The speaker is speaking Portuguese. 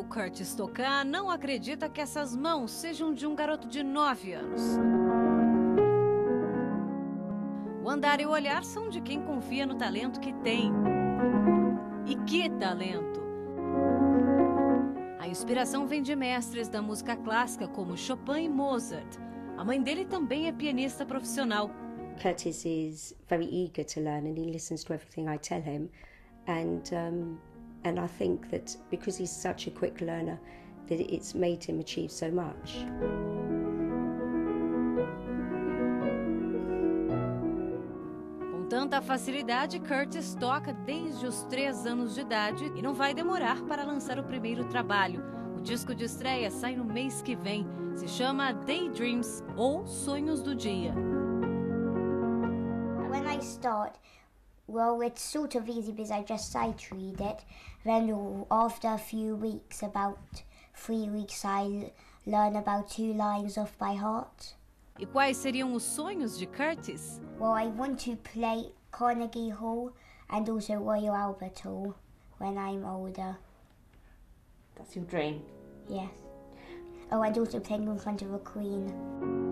o Curtis tocar, não acredita que essas mãos sejam de um garoto de 9 anos. O andar e o olhar são de quem confia no talento que tem. E que talento! A inspiração vem de mestres da música clássica como Chopin e Mozart. A mãe dele também é pianista profissional. Curtis is very eager to learn and he listens to everything I tell him. And um, and I think that because he's such a quick learner, that it's made him achieve so much. Com tanta facilidade, Curtis toca desde os 3 anos de idade e não vai demorar para lançar o primeiro trabalho. O disco de estreia sai no mês que vem. Se chama Daydreams ou Sonhos do Dia. When I start, well, it's sort of easy because I just sight read it. Then after a few weeks, about three weeks, I learn about two lines off by heart. E quais seriam os sonhos de Curtis? Well, I want to play Carnegie Hall and also Royal Albert Hall when I'm older. That's your dream. Yes. Oh, and also playing in front of a queen.